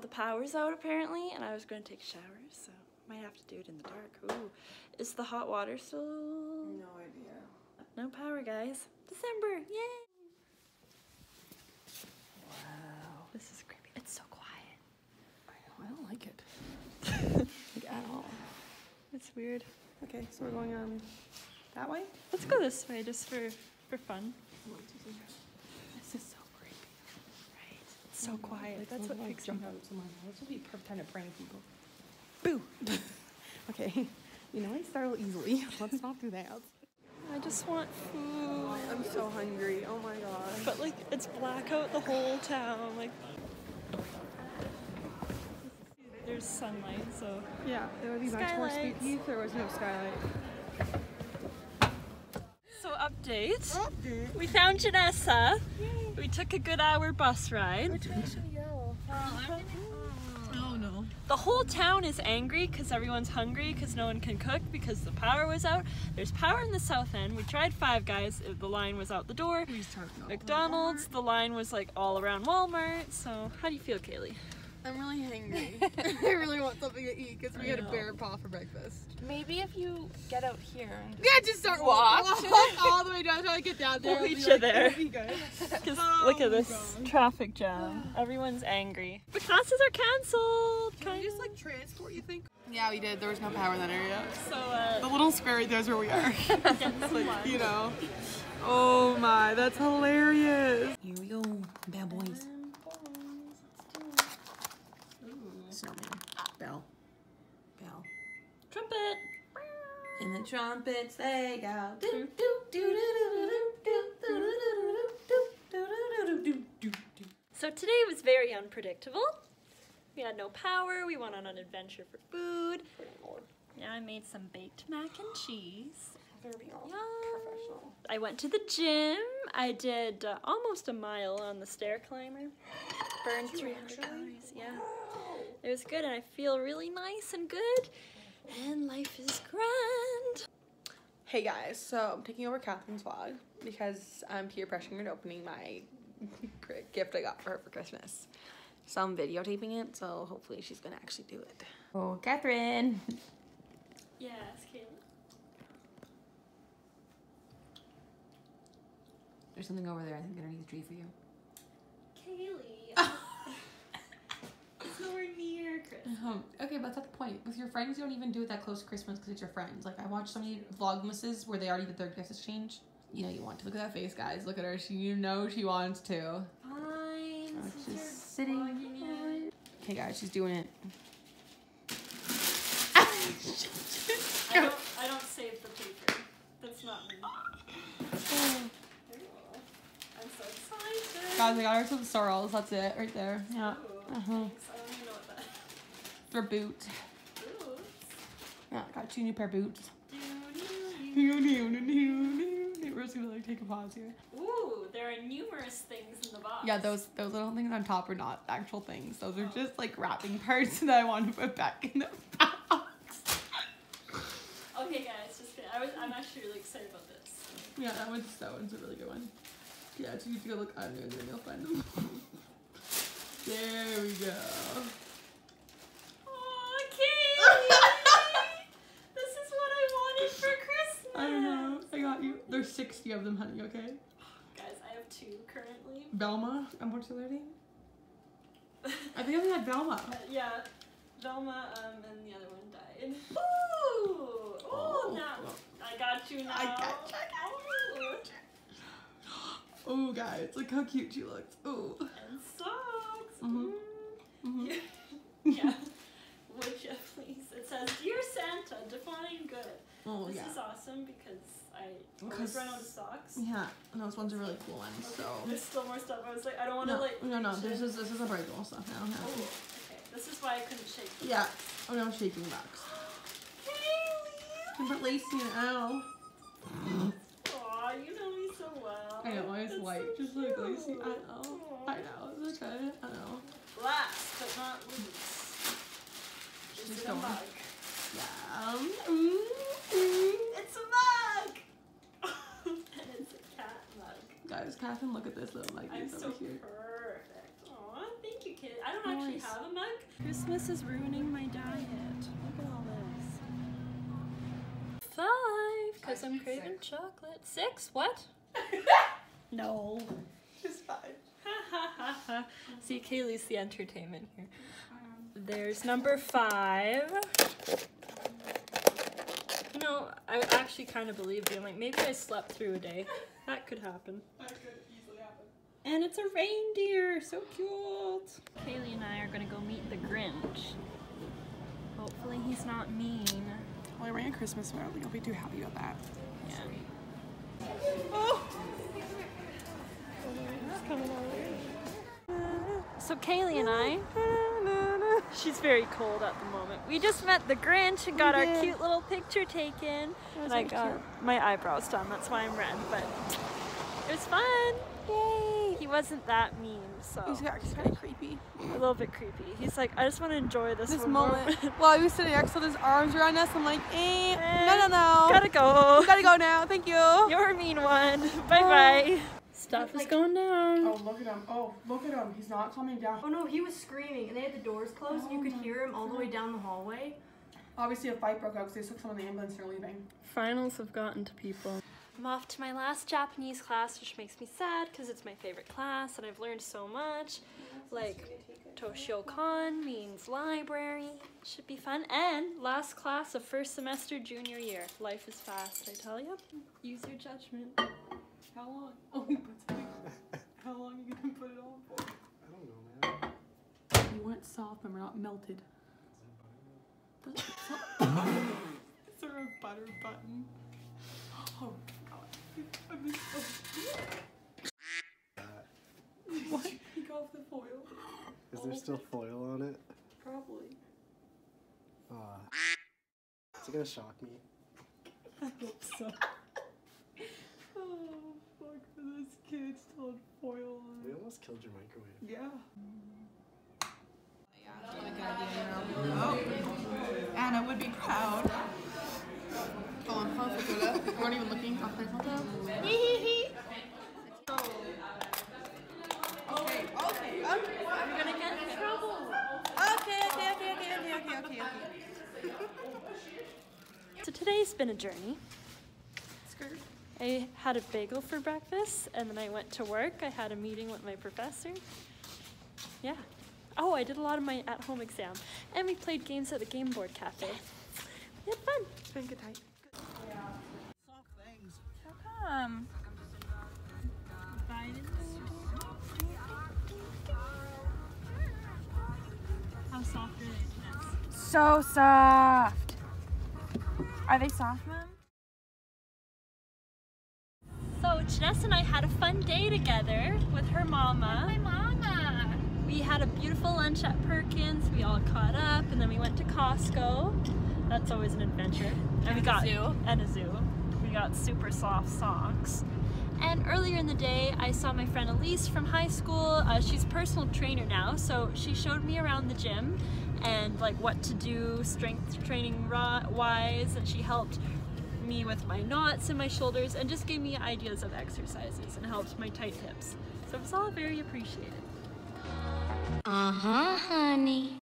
The power's out apparently, and I was going to take a shower, so might have to do it in the dark. Ooh, is the hot water still? No idea. No power, guys. December, yay! Wow. This is creepy. It's so quiet. I know. I don't like it. like at all. It's weird. Okay, so we're going um that way. Let's go this way just for for fun. This is so creepy. Right. It's so quiet. That's what freaks me jump out. out somewhere. This would be a perfect time to prank people. Boo. Okay. You know I startle easily. Let's not do that. I just want food. I'm so hungry. Oh my god. But like it's blackout the whole town. Like there's sunlight, so Yeah, it would be much more Skylights. spooky if there was no skylight. So update. We found Janessa. We took a good hour bus ride. Oh no. The whole town is angry because everyone's hungry because no one can cook because the power was out. There's power in the south end. We tried Five Guys. uh, The line was out the door. McDonald's, the line was like all around Walmart. So how do you feel, Kaeleigh? I'm really hungry. I really want something to eat because we I had a bear paw for breakfast. Maybe if you get out here and Yeah, just start Walk. walking all the way down until I get down there. We'll It'll meet you like- there. it'll be good. Because Oh look at this gosh. traffic jam. Everyone's angry. The classes are cancelled. Can Kind we just like transport? You think? Yeah, we did. There was no power in that area. so uh, The little square right there is where we are. like, you know. Oh my, that's hilarious. Here we go, bad boys. Snowman. Bell. Bell. Trumpet. And the trumpets they go. Do, So today was very unpredictable. We had no power. We went on an adventure for food. Now I made some baked mac and cheese. Yum. I went to the gym. I did uh, almost a mile on the stair climber. Burned 300 calories. Yeah. It was good, and I feel really nice and good. And life is grand. Hey guys, so I'm taking over Catherine's vlog because I'm peer pressuring her to opening my gift I got for her for Christmas. So I'm videotaping it, so hopefully she's gonna actually do it. Oh, Catherine. Yes, Kayla. There's something over there, I think, underneath the tree for you. Kaeleigh. it's nowhere Christmas. Um, okay, but that's not the point. With your friends, you don't even do it that close to Christmas because it's your friends. Like, I watched so many vlogmases where they already did their gift exchange. You know you want to. Look at that face, guys. Look at her. She, you know she wants to. Fine. Oh, she's sitting. Okay, guys, she's doing it. I don't, I don't save the paper. That's not me. I'm so excited. Guys, I got her some Sorels. That's it, right there. Yeah. Ooh, Uh-huh. thanks. I don't even know what that For boots. Boots. Yeah, got two new pair of boots. We're just gonna like take a pause here. Ooh, there are numerous things in the box. Yeah, those those little things on top are not actual things. Those are oh. just like wrapping parts that I want to put back in the box. Okay, guys, just. I was, I'm actually really excited about this. Yeah, that one's that one's a really good one. Yeah, so you have to go look under and then you'll find them. there we go. 60 of them, honey, okay? Guys, I have two currently. Velma. And what's the? I think I only had Velma. Uh, yeah, Velma, um, and the other one died. Ooh! Ooh, Oh. now I got you now. I got you, I Oh, guys, look how cute she looks. Oh. And socks. Mhm. Mm. Mhm. Yeah. Would you please? It says, Dear Santa, define good. Oh, this yeah. is awesome because I always run out of socks. Yeah, and those ones are really cool ones, so. There's still more stuff. I was like, I don't want to No, like. no, no, this is, this is a breakable stuff now. Oh, Yeah. okay. This is why I couldn't shake. Yeah. box. Oh, no, shaking box. Put Lacey in L. Aw, you know me so well. I know, it's That's white, so just like Lacey. cute. I know. I know. It's okay. I know. Last but not least, is Just it a mug? Yeah. Um, mm. Mm-hmm. It's a mug! and it's a cat mug. Guys, Catherine, look at this little mug I'm over so here. perfect. Aw, thank you kid. I don't actually have a mug. Christmas is ruining my diet. Look at all this. Five, because I'm craving chocolate. Six, what? no. Just five. See, Kaeleigh's the entertainment here. Um, There's number five. You know, I actually kind of believed you. I'm like, maybe I slept through a day. That could happen. That could easily happen. And it's a reindeer. So cute. Kaeleigh and I are gonna go meet the Grinch. Hopefully he's not mean. Well, you're wearing a Christmas sweater. I think I'll be too happy about that. Yeah. Oh! So Kaeleigh and I, she's very cold at the moment. We just met the Grinch and got our did. cute little picture taken. And I got my eyebrows done. That's why I'm red. But it was fun. Yay! He wasn't that mean, so He's kind of creepy. a little bit creepy. He's like, I just want to enjoy this, This moment, while he was sitting next to his arms around us, I'm like, eh, no, no, no. Gotta go. Gotta go now. Thank you. You're a mean one. Bye bye bye. Stuff is going down. Oh, look at him. Oh, look at him. He's not calming down. Oh no, he was screaming, and they had the doors closed, and you oh could hear him all the way down the hallway. Obviously, a fight broke out because they took someone in the ambulance and they're leaving. Finals have gotten to people. I'm off to my last Japanese class, which makes me sad because it's my favorite class and I've learned so much. Like, toshokan means library. Should be fun. And last class of first semester junior year. Life is fast, I tell you. Use your judgment. How long? Oh, he puts it. How long are you gonna put it on for? I don't know, man. You want it soft, and we're not melted. Is there a butter button? Oh god. I missed What? Take off the foil. Is there still foil on it? Probably. Ah. Aw. Is it gonna shock me? I hope so. oh, fuck for this kid still had foil on We almost killed your microwave. Yeah. Oh, Anna would be proud. Oh, I'm close with it. You weren't even looking. Top play photo. Okay, okay, okay. You're gonna get in trouble. Okay, okay, okay, okay, okay, okay, okay, okay. So today's been a journey. Skirt. I had a bagel for breakfast and then I went to work. I had a meeting with my professor. Yeah. Oh, I did a lot of my at home exam. And we played games at the Game Board Cafe. We had fun. It's Been good time. How come? How soft are they? So soft. Are they soft, Mom? So Janessa and I had a fun day together with her mama. My mama. We had a beautiful lunch at Perkins. We all caught up, and then we went to Costco. That's always an adventure. And, we a got zoo. and a zoo. We got super soft socks. And earlier in the day, I saw my friend Elise from high school. Uh, she's a personal trainer now, so she showed me around the gym and like what to do strength training wise, and she helped me with my knots in my shoulders and just gave me ideas of exercises and helped my tight hips. So it was all very appreciated. Uh huh, honey.